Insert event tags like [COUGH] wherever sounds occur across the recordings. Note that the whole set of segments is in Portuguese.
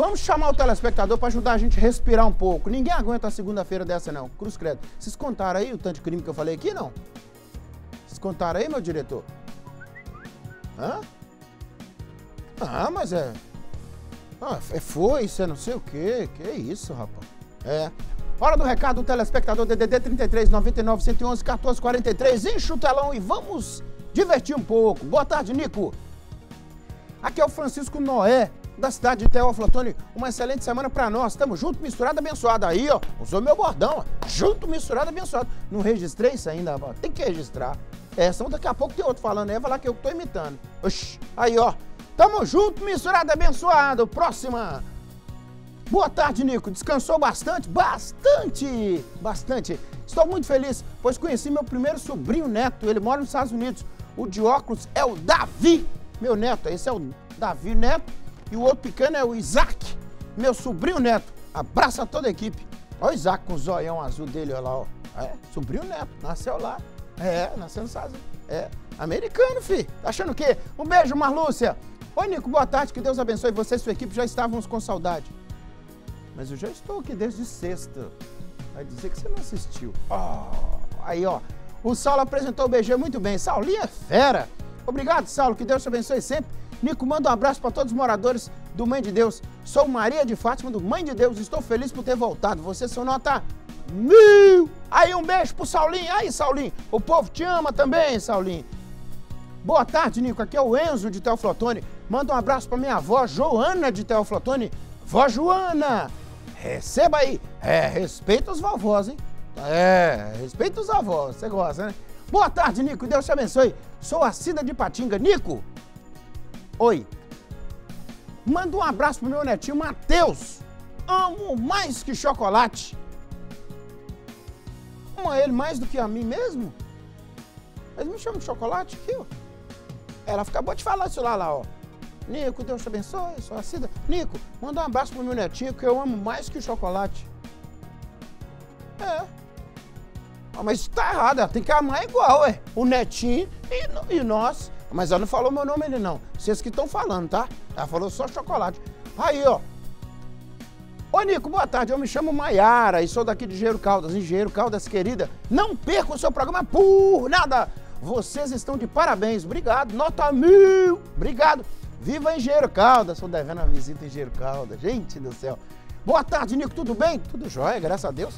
Vamos chamar o telespectador para ajudar a gente a respirar um pouco. Ninguém aguenta a segunda-feira dessa, não. Cruz Credo. Vocês contaram aí o tanto de crime que eu falei aqui, não? Vocês contaram aí, meu diretor? Hã? Ah, mas é. Ah, é foi, isso é não sei o quê. Que isso, rapaz. É. Hora do recado do telespectador DDD 33 99 111 14 43. Enche o telão e vamos divertir um pouco. Boa tarde, Nico. Aqui é o Francisco Noé, da cidade de Teófilo Antônio. Uma excelente semana para nós. Estamos junto, misturado, abençoado. Aí, ó, usou meu bordão, ó. Junto, misturado, abençoado. Não registrei isso ainda, ó. Tem que registrar. É, senão daqui a pouco tem outro falando aí, vai falar que eu tô imitando. Oxi, aí, ó. Tamo junto, misturado, abençoado. Próxima. Boa tarde, Nico. Descansou bastante? Bastante! Bastante. Estou muito feliz, pois conheci meu primeiro sobrinho neto. Ele mora nos Estados Unidos. O de óculos é o Davi, meu neto. Esse é o Davi Neto. E o outro pequeno é o Isaac, meu sobrinho neto. Abraça toda a equipe. Olha o Isaac com o zoião azul dele, olha lá, ó. É, sobrinho neto, nasceu lá. É, nasceu nos Estados. É, americano, fi. Tá achando o quê? Um beijo, Marlúcia. Oi, Nico, boa tarde. Que Deus abençoe você e sua equipe. Já estávamos com saudade. Mas eu já estou aqui desde sexta. Vai dizer que você não assistiu. Oh, aí, ó. O Saulo apresentou o BG muito bem. Saulinho é fera. Obrigado, Saulo. Que Deus te abençoe sempre. Nico, manda um abraço para todos os moradores do Mãe de Deus. Sou Maria de Fátima, do Mãe de Deus. Estou feliz por ter voltado. Você são nota mil. Aí, um beijo pro Saulinho. Aí, Saulinho. O povo te ama também, Saulinho. Boa tarde, Nico. Aqui é o Enzo de Teoflotone. Manda um abraço para minha avó, Joana de Teoflotone. Vó Joana, receba aí. É, respeita os vovós, hein? É, respeita os avós. Você gosta, né? Boa tarde, Nico. Deus te abençoe. Sou a Cida de Patinga. Nico, oi. Manda um abraço pro meu netinho Matheus. Amo mais que chocolate. Ama ele mais do que a mim mesmo? Mas me chama de chocolate aqui, ó. Ela acabou de falar isso lá, lá, ó. Nico, Deus te abençoe, sou a Cida. Nico, manda um abraço pro meu netinho, que eu amo mais que o chocolate. É. Ah, mas tá errado, ela tem que amar igual, é. O netinho e, e nós. Mas ela não falou meu nome ele não. Vocês que estão falando, tá? Ela falou só chocolate. Aí, ó. Oi, Nico, boa tarde. Eu me chamo Maiara e sou daqui de Engenheiro Caldas. Engenheiro Caldas, querida, não perca o seu programa por nada. Vocês estão de parabéns. Obrigado. Nota mil. Obrigado. Viva Engenheiro Caldas. Estou devendo uma visita em Engenheiro Caldas. Gente do céu. Boa tarde, Nico. Tudo bem? Tudo jóia, graças a Deus.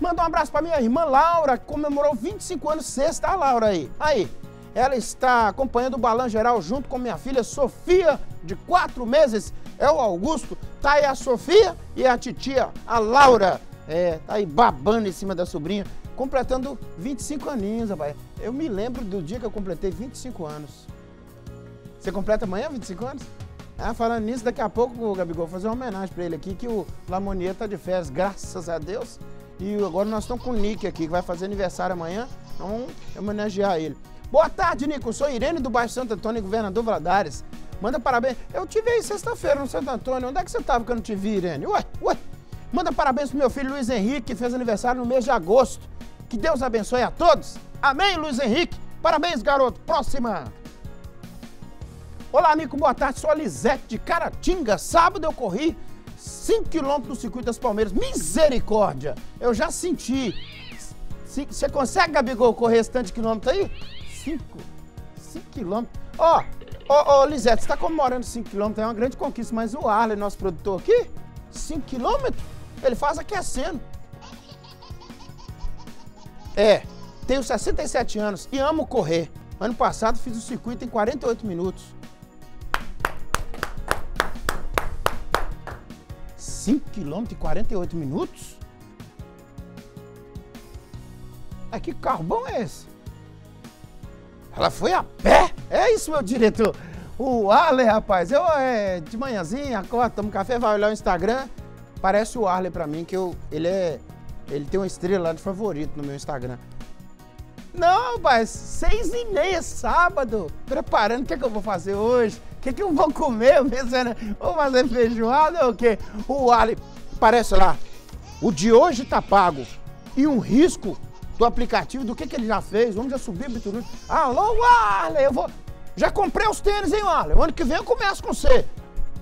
Manda um abraço para minha irmã Laura, que comemorou 25 anos sexta. A Laura aí. Aí. Ela está acompanhando o Balan Geral junto com minha filha Sofia, de quatro meses. É o Augusto. Tá aí a Sofia e a titia, a Laura. É, tá aí babando em cima da sobrinha completando 25 aninhos, rapaz. Eu me lembro do dia que eu completei 25 anos. Você completa amanhã 25 anos? Ah, falando nisso, daqui a pouco, Gabigol, fazer uma homenagem para ele aqui, que o Lamonier tá de férias, graças a Deus. E agora nós estamos com o Nick aqui, que vai fazer aniversário amanhã. Então, homenagear ele. Boa tarde, Nico. Sou Irene do bairro Santo Antônio, governador Valadares. Manda parabéns. Eu te vi aí sexta-feira no Santo Antônio. Onde é que você estava que eu não te vi, Irene? Ué, ué. Manda parabéns pro meu filho Luiz Henrique, que fez aniversário no mês de agosto. Que Deus abençoe a todos. Amém, Luiz Henrique. Parabéns, garoto. Próxima. Olá, Nico. Boa tarde. Sou a Lisete de Caratinga. Sábado eu corri 5 quilômetros no Circuito das Palmeiras. Misericórdia. Eu já senti. Você consegue, Gabigol, correr esse tanto de quilômetro aí? 5. 5 quilômetros. Ó, ó, ó, Lisete, você está comemorando 5 quilômetros. É uma grande conquista. Mas o Arley, nosso produtor aqui, 5 quilômetros, ele faz aquecendo. É, tenho 67 anos e amo correr. Ano passado fiz o circuito em 48 minutos. 5 km e 48 minutos? É que carro bom é esse? Ela foi a pé? É isso, meu diretor. O Arley, rapaz, eu é, de manhãzinha, acordo, tomo café, vai olhar o Instagram, parece o Arley pra mim, que eu, ele é ele tem uma estrela de favorito no meu Instagram. Não, rapaz, seis e meia, sábado, preparando o que, é que eu vou fazer hoje, o que, é que eu vou comer, [LAUGHS] pensando, vou fazer feijoada ou o quê? O Ali, parece lá, o de hoje tá pago e um risco do aplicativo, do que, que ele já fez, vamos já subir, Biturunho. Alô, Arley, eu vou, já comprei os tênis, hein, Arley, o ano que vem eu começo com você.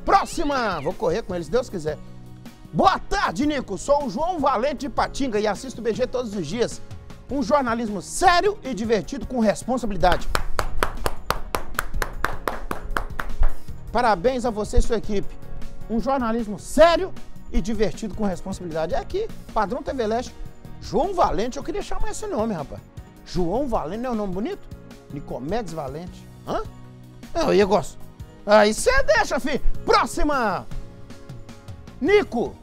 Próxima! Vou correr com eles, se Deus quiser. Boa tarde, Nico. Sou o João Valente de Patinga e assisto o BG todos os dias. Um jornalismo sério e divertido com responsabilidade. Parabéns a você e sua equipe. Um jornalismo sério e divertido com responsabilidade. É aqui, Padrão TV Leste. João Valente, eu queria chamar esse nome, rapaz. João Valente, não é um nome bonito? Nicomedes Valente. Hã? Eu ia gostar. Aí você deixa, filho. Próxima! Nico.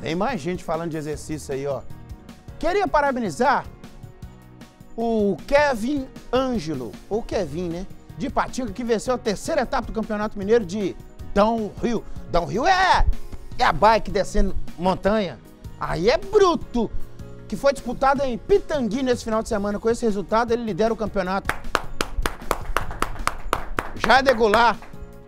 Tem mais gente falando de exercício aí, ó. Queria parabenizar o Kevin Ângelo, ou Kevin, né? De Patinga, que venceu a terceira etapa do Campeonato Mineiro de Downhill. Downhill é, é a bike descendo montanha. Aí é bruto. Que foi disputada em Pitangui nesse final de semana. Com esse resultado, ele lidera o campeonato. Já é degular.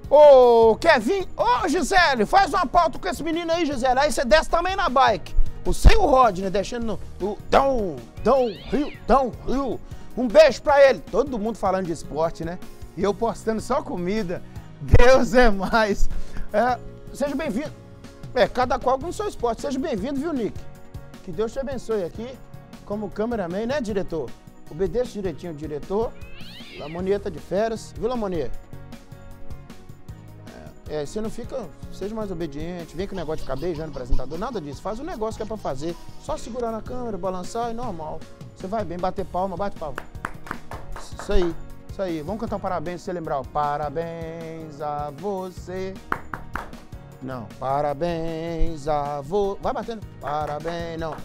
Ô, Kevin, ô, Gisele, faz uma pauta com esse menino aí, Gisele. Aí você desce também na bike. O sem o Rod, né? Deixando no, o down, down, rio, down, rio. Um beijo pra ele. Todo mundo falando de esporte, né? E eu postando só comida. Deus é mais. É, seja bem-vindo. É, cada qual com o seu esporte. Seja bem-vindo, viu, Nick? Que Deus te abençoe aqui, como cameraman, né, diretor? Obedeça direitinho o diretor. Lamonieta de férias. Viu, Lamonier? É, é, você não fica. Seja mais obediente. Vem com o negócio de ficar beijando o apresentador. Nada disso. Faz o negócio que é pra fazer. Só segurar na câmera, balançar e normal. Você vai bem, bater palma, bate palma. Isso aí. Isso aí. Vamos cantar um parabéns se você lembrar. Parabéns a você. Não. Parabéns a você. Vai batendo. Parabéns. Não.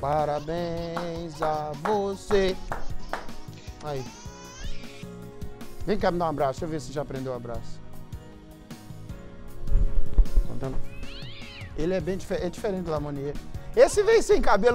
Parabéns a você. Aí. Vem cá me dar um abraço. Deixa eu ver se já aprendeu o abraço. Ele é bem é diferente do Lamonier. Esse veio sem cabelo.